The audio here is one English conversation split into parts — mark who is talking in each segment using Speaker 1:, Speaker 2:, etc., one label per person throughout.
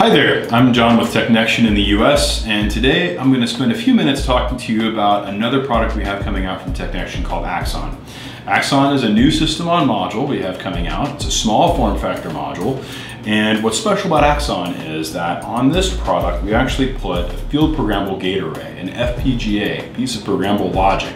Speaker 1: Hi there, I'm John with TechNexion in the US, and today I'm going to spend a few minutes talking to you about another product we have coming out from TechNexion called Axon. Axon is a new system on module we have coming out. It's a small form factor module, and what's special about Axon is that on this product we actually put a field programmable gate array, an FPGA, piece of programmable logic,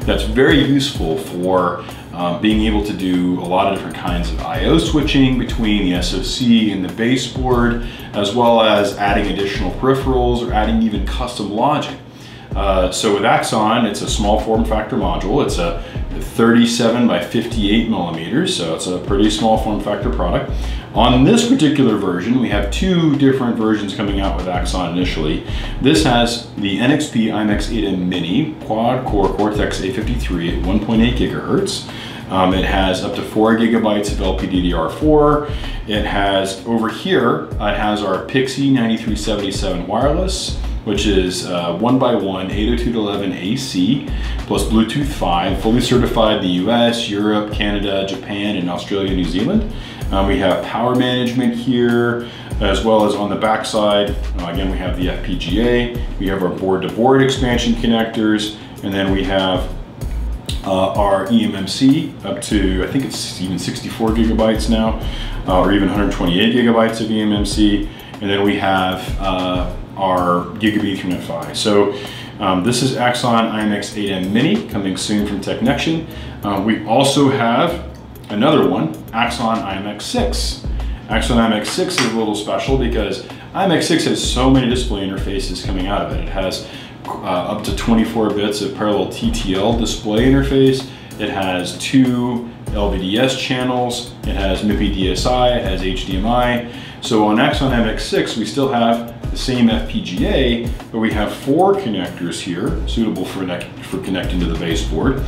Speaker 1: that's very useful for um, being able to do a lot of different kinds of I.O. switching between the SoC and the baseboard, as well as adding additional peripherals or adding even custom logic. Uh, so with Axon, it's a small form factor module. It's a 37 by 58 millimeters, so it's a pretty small form factor product. On this particular version, we have two different versions coming out with Axon initially. This has the NXP IMX8M Mini quad-core Cortex-A53 at 1.8 gigahertz. Um, it has up to four gigabytes of LPDDR4. It has, over here, it has our PIXI 9377 wireless, which is uh, one by one 802.11 AC plus Bluetooth 5, fully certified the US, Europe, Canada, Japan, and Australia, New Zealand. Um, we have power management here, as well as on the back side, uh, again, we have the FPGA, we have our board-to-board -board expansion connectors, and then we have uh, our eMMC up to, I think it's even 64 gigabytes now, uh, or even 128 gigabytes of eMMC. And then we have uh, our Gigabit Ethernet PHY. So um, this is Axon IMX8M Mini coming soon from TechNexion. Uh, we also have another one, Axon IMX6. Axon IMX6 is a little special because IMX6 has so many display interfaces coming out of it. It has uh, up to 24 bits of parallel TTL display interface. It has two LVDS channels. It has MIPI DSI, it has HDMI. So on Axon MX6, we still have the same FPGA, but we have four connectors here, suitable for, for connecting to the baseboard.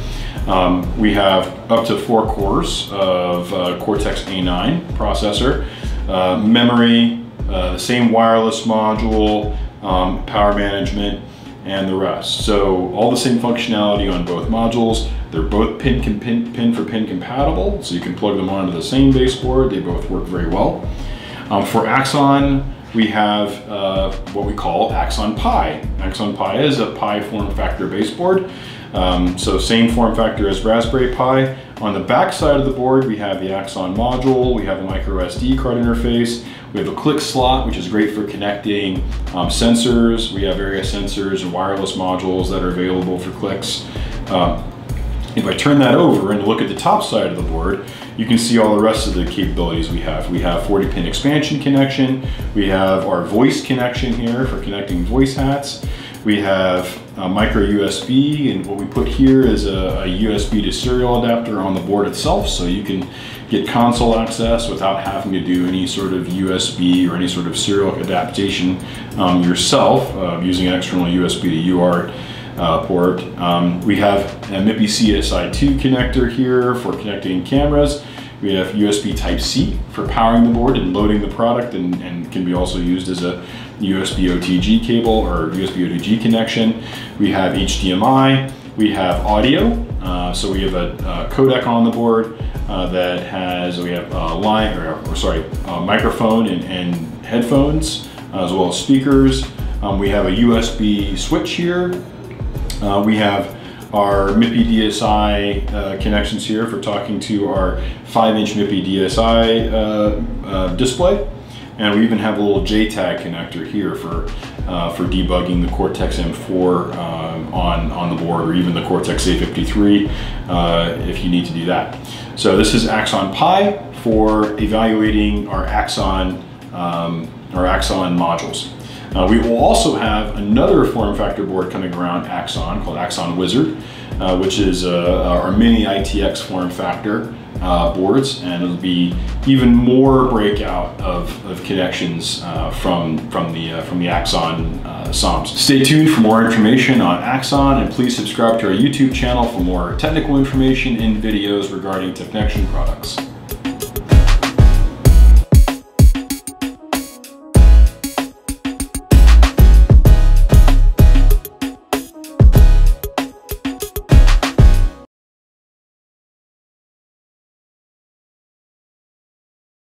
Speaker 1: Um, we have up to four cores of uh, Cortex-A9 processor, uh, memory, uh, the same wireless module, um, power management, and the rest. So all the same functionality on both modules. They're both pin, pin, pin for pin compatible, so you can plug them onto the same baseboard. They both work very well. Um, for Axon, we have uh, what we call Axon Pi. Axon Pi is a Pi form factor baseboard. Um, so same form factor as Raspberry Pi. On the back side of the board, we have the Axon module, we have a micro SD card interface, we have a click slot, which is great for connecting um, sensors. We have various sensors and wireless modules that are available for clicks. Um, if I turn that over and look at the top side of the board, you can see all the rest of the capabilities we have. We have 40 pin expansion connection. We have our voice connection here for connecting voice hats. We have a micro USB and what we put here is a, a, USB to serial adapter on the board itself so you can get console access without having to do any sort of USB or any sort of serial adaptation um, yourself uh, using an external USB to UART uh, port. Um, we have a MIPI CSI2 connector here for connecting cameras. We have USB Type-C for powering the board and loading the product and, and can be also used as a USB OTG cable or USB OTG connection. We have HDMI. We have audio. Uh, so we have a, a, codec on the board uh, that has, we have a line, or, or sorry, a microphone and, and headphones, as well as speakers. Um, we have a USB switch here. Uh, we have our MIPI DSI uh, connections here for talking to our 5-inch MIPI DSI uh, uh, display. And we even have a little JTAG connector here for, uh, for debugging the Cortex-M4 um, on, on the board or even the Cortex-A53 uh, if you need to do that. So this is Axon Pi for evaluating our Axon, um, our Axon modules. Uh, we will also have another form factor board coming around Axon called Axon Wizard, uh, which is uh, our mini ITX form factor uh, boards, and it'll be even more breakout of, of connections uh, from from the uh, from the Axon uh, SOMs. Stay tuned for more information on Axon, and please subscribe to our YouTube channel for more technical information and videos regarding TechNexion products.